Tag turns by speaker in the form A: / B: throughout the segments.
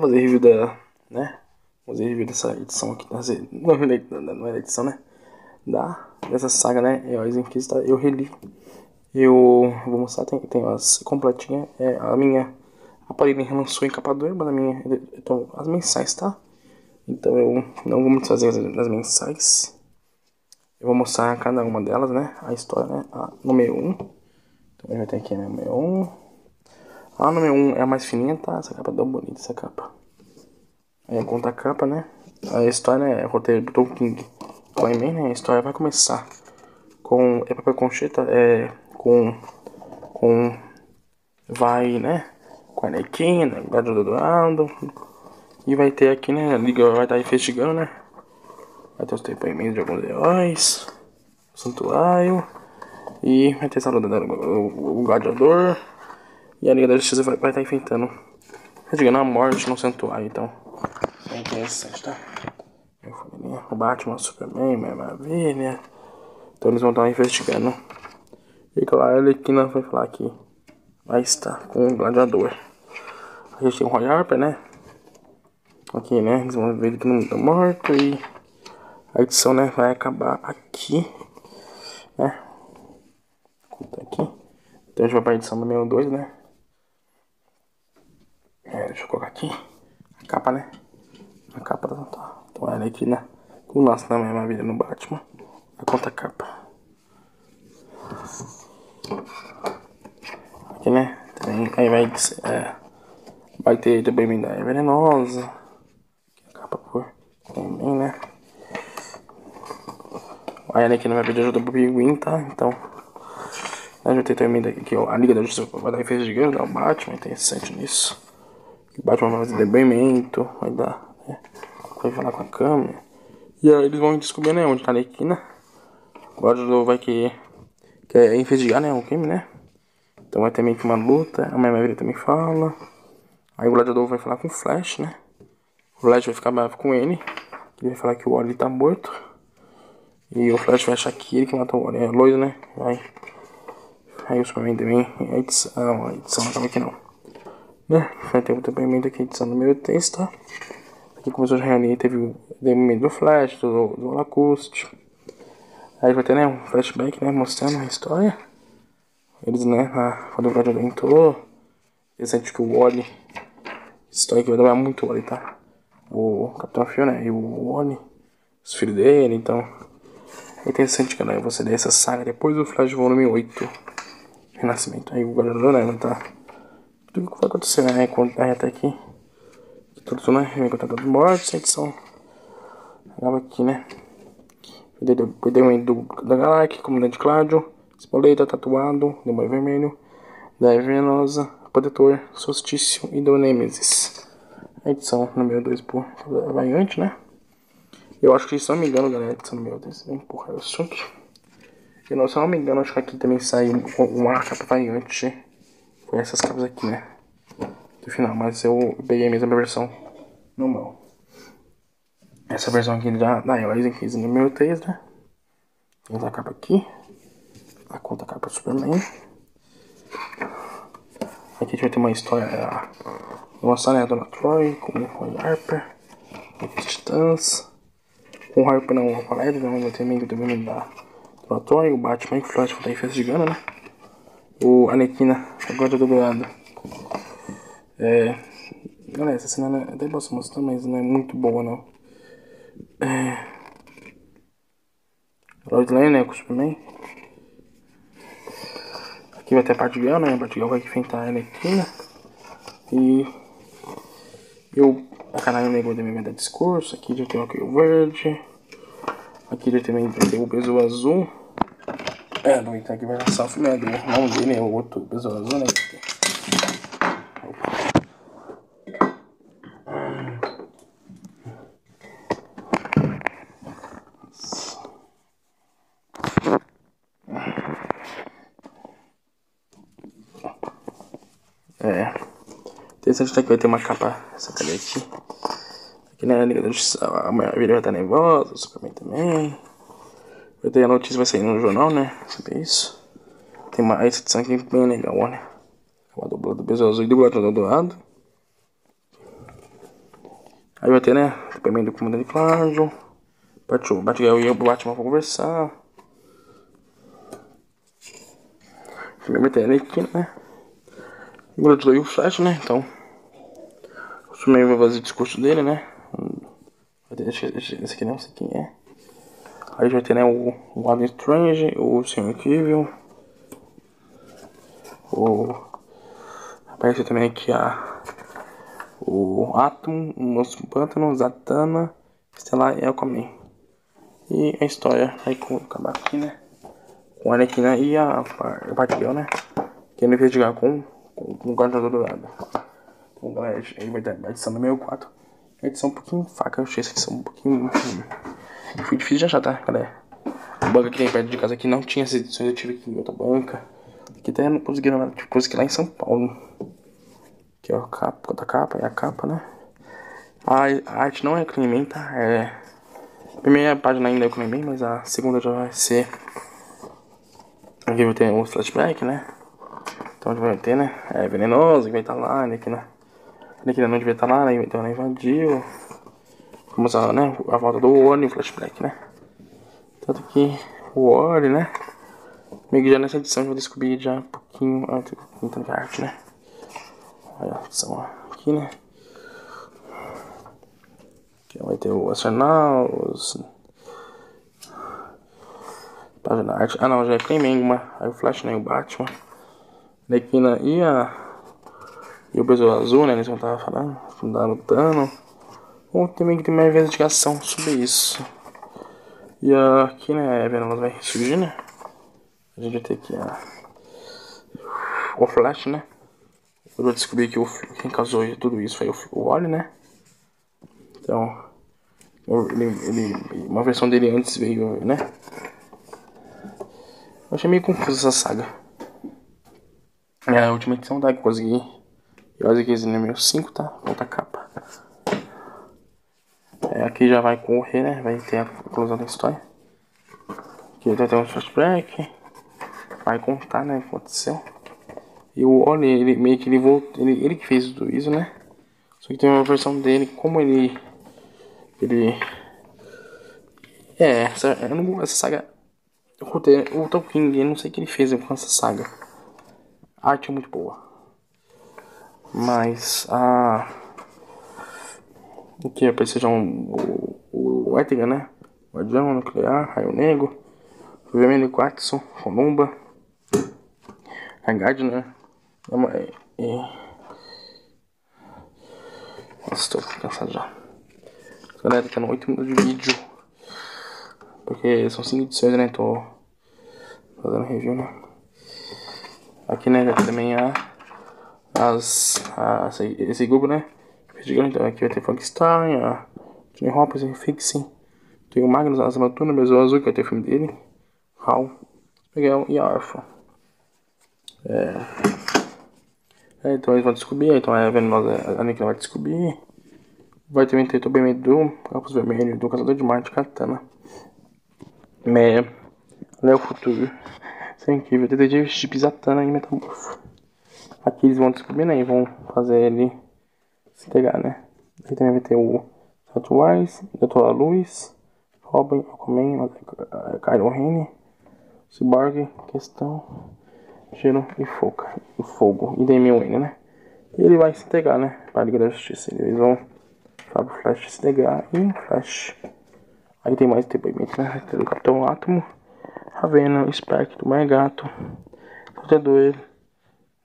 A: Fazer review da. né? Fazer review dessa edição aqui. Não, não é edição, né? Da. Dessa saga, né? Heróis Inquisitor. Eu reli. Eu vou mostrar, tem, tem as completinha. É a minha. A Pauline relançou em capa dura, mas a minha. Então, as mensais, tá? Então eu não vou muito fazer as mensais. Eu vou mostrar cada uma delas, né? A história, né? A número 1. Um. Então vai ter aqui, né? Número 1. Um. A número 1 um é a mais fininha, tá? Essa capa é tão bonita, essa capa. Aí a conta capa, né? A história é roteiro do Tolkien. Clayman, né? A história vai começar com... É papel concheta, é... Com... Com... Vai, né? Com a Arlequina, Guarda do Aldo. E vai ter aqui, né? A Liga vai estar investigando, né? Vai ter os depoimentos de alguns heróis. Santuário. E vai ter essa luta o, o gladiador. E a Liga da Justiça vai, vai estar enfrentando. Investigando a morte no santuário, então. É interessante, tá? O Batman, o Superman, a Maravilha. Então eles vão estar investigando. E claro, a Arlequina vai falar que vai estar com o gladiador. A gente tem o Roy Harper, né? Aqui, né? Eles vão ver que não tá morto e a edição, né, vai acabar aqui, né? aqui. Então a gente vai para a edição número 2, né? É, deixa eu colocar aqui a capa, né? A capa da tá. Então ela aqui, né? Com o lance da mesma vida no Batman. A conta capa. Aqui, né? Também, aí vai, é, vai ter também da venenosa. A capa por também, né? A Anakin não vai pedir ajuda pro Pinguim, tá? Então. A gente tem também aqui, ó. A Liga da Justiça vai dar defesa gigante, né? O Batman, interessante nisso. O Batman vai fazer depoimento, vai dar. Né? Vai falar com a câmera. E aí eles vão descobrir, né? Onde tá a Anakin, O vai querer. Quer investigar, né? O crime, né? Então vai ter meio que uma luta. A minha Maravilha também fala. Aí o Gladiador vai falar com o Flash, né? O Flash vai ficar bravo com ele. Ele vai falar que o Wally tá morto. E o Flash vai achar que ele que matou o é, Lois, né? Vai. Aí o Superman também. A edição, a edição não acaba aqui não. Né? Vai ter o depoimento aqui, edição número 3, tá? Aqui começou a reunir, teve o depoimento do Flash, do, do Lacoste. Aí vai ter, né, um flashback, né, mostrando a história. Eles, né, a, quando o Gladiador entrou. Interessante que o Wally. História que vai dar muito o Wally, tá? O Capitão Fio, né, e o Wally. Os filhos dele, então. É interessante, galera, você ler essa saga depois do Flash Volume 8. Renascimento. Aí o Guardião né, tá. Tudo que vai acontecer, né? Aí até aqui. Tudo, né? Vai contar todos mortos, essa edição. Acaba aqui, né? Perdeu do, da Galak, Comandante Cláudio, Espoleta, Tatuado, Demônio Vermelho, Daia Venenosa, Protetor, Solstício e do Nemesis. A edição número 2 por Variante, né? Eu acho que, se não me engano, galera, edição número 2, empurrar o assunto. E não, se não me engano, acho que aqui também saiu uma capa variante. Foi essas capas aqui, né? Do final, mas eu peguei a mesma versão normal. Essa versão aqui da, da Elysian 15 número 3, né? Temos a capa aqui. A conta capa Superman. Aqui a gente vai ter uma história. É, uma história da Dona Troy com o Roy Harper. Os Titãs com o Harper não, o Valério, né? Ter meio também da do Troy, o Batman e o Flash vai estar investigando, né? O Anequina, agora do lado. É. Galera, essa cena né, até posso mostrar, mas não é muito boa não. É. Lloyd Lane, né? O Superman. Aqui vai ter a parte Girl, né? A parte Girl vai enfrentar a Anequina. E. Eu. A canal negou também vai dar discurso. Aqui já tem o verde. Aqui já também tem o peso azul. É, do então aqui vai lançar o filme, né? Do irmão dele, né? O outro peso azul, né? É. Interessante que vai ter uma capa, essa cadê aqui? Aqui na Liga da Justiça, a Maravilha vai estar nervosa, o Superman também. Ter a notícia, vai sair no jornal, né? Saber isso. Tem uma edição aqui bem legal, olha. A dubla do Besouro Azul e do Gladiador do lado. Aí vai ter, né? Também do comandante Cláudio. Batman, Batgirl e o Batman vão conversar. Primeiro vai ter aqui, né? Agora e o Flash, né? Então. O Superman vai fazer o discurso dele, né? Esse aqui não sei quem é. Aí vai ter, né? O, o Strange, o Senhor Incrível. O. Aparece também aqui a. O Atom, o Monstro Pântano, Zatanna, Estelar e Aquaman. E a história vai acabar aqui, né? Com a Arlequina e a, a Batgirl, né? Querendo investigar com, com, com o guardador do lado. Então, galera, aí vai ter a edição número 4. A edição um pouquinho faca, eu achei essa edição um pouquinho. Foi difícil de achar, tá, galera? O banco que tem perto de casa aqui não tinha essas edições, eu tive aqui em outra banca. Aqui até não consegui nada, tipo, consegui lá em São Paulo. Aqui ó, a capa, a capa e a capa, né? A, a arte não é Clean tá? É. A primeira página ainda é Clean mas a segunda já vai ser. Aqui vai ter um flashback, né? Então vai ter, né? É venenoso, que vai estar tá lá, né? Aqui, né? Aqui não devia estar tá lá, né? Então ela invadiu. Vamos a, né? A volta do Oni, o flashback, né? Tanto que o Ori, né? Meio que já nessa edição eu vou descobrir já um pouquinho. Ah, tô pintando a arte, né? Olha a edição aqui, né? Aqui vai ter o Arsenal, os. Página arte. Ah não, já é Clemengma. Aí o Flash, né? O Batman. Nequina e a. E o Besouro Azul, né? Eles vão estar falando. Tá lutando. Ou também que tem uma investigação sobre isso. E aqui, né? A Venom vai surgir, né? A gente vai ter a. O Flash, né? Eu vou descobrir que o, quem causou tudo isso foi o, o Wally, né? Então, ele, ele, uma versão dele antes veio, né? Eu achei meio confusa essa saga. É a última edição, tá? Que eu consegui. Eu acho que esse número 5, tá? Outra capa. É, aqui já vai correr, né? Vai ter a conclusão da história. Aqui vai ter um flashback. Vai contar, né? O que aconteceu. E o Oli, ele meio que ele voltou. Ele, ele que fez tudo isso, né? Só que tem uma versão dele, como ele. Ele. É, essa, eu não, essa saga. O, o Tolkien, eu não sei o que ele fez com essa saga. A arte é muito boa. Mas a. O que apareceu já um, o, o Edgar, né? O Guardião Nuclear, Raio Negro, Vermelho Quatson, Columba, a Gardner, é, é... Nossa, tô cansado já. Galera, tá no 8 minutos de vídeo. Porque são 5 edições, né? Tô fazendo review, né? Aqui, né, também a, as, a, esse grupo, né? Então aqui vai ter Frankenstein, a Johnny Hopkins, Fixing. Tem o Magnus, Asa Noturna, Besouro Azul, que vai ter o filme dele. Hal, Miguel e a Arfa. É... é... então eles vão descobrir, então a Venenosa, a Nick vai descobrir. Vai também ter também do Campos Vermelho, do Caçador de Marte, Katana. É... Léo Futuro. Isso é incrível. Detetive Chip Zatanna e Metamorfo. Aqui eles vão descobrir, né? E vão fazer ele se pegar, né? Aqui também vai ter o Wise, Doutora Luz, Robin, Aquaman, Kylo Ren, Cyborg, Questão, Gelo e Foca, e Fogo, e Damian Wayne, né? E ele vai se integrar, né? Para a Liga da Justiça. Eles vão para o Flash se integrar e Flash. Aí tem mais depoimento, né? Tem o Capitão Átomo, Ravena, Spark do Margato, Protetor,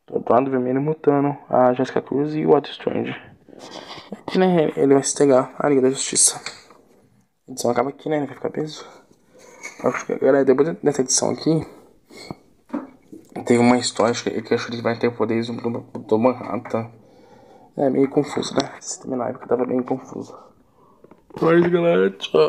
A: Doutorado Vermelho Mutano, a Jessica Cruz e o Otto Strange. Aqui, né, ele vai se pegar a Liga da Justiça. A edição acaba aqui, né, vai ficar preso. Galera, depois dessa edição aqui, tem uma história acho que, que acho que ele vai ter poderes do, do Manhattan. É meio confuso, né? Se terminar, porque tava bem confuso. Mas, galera, tchau.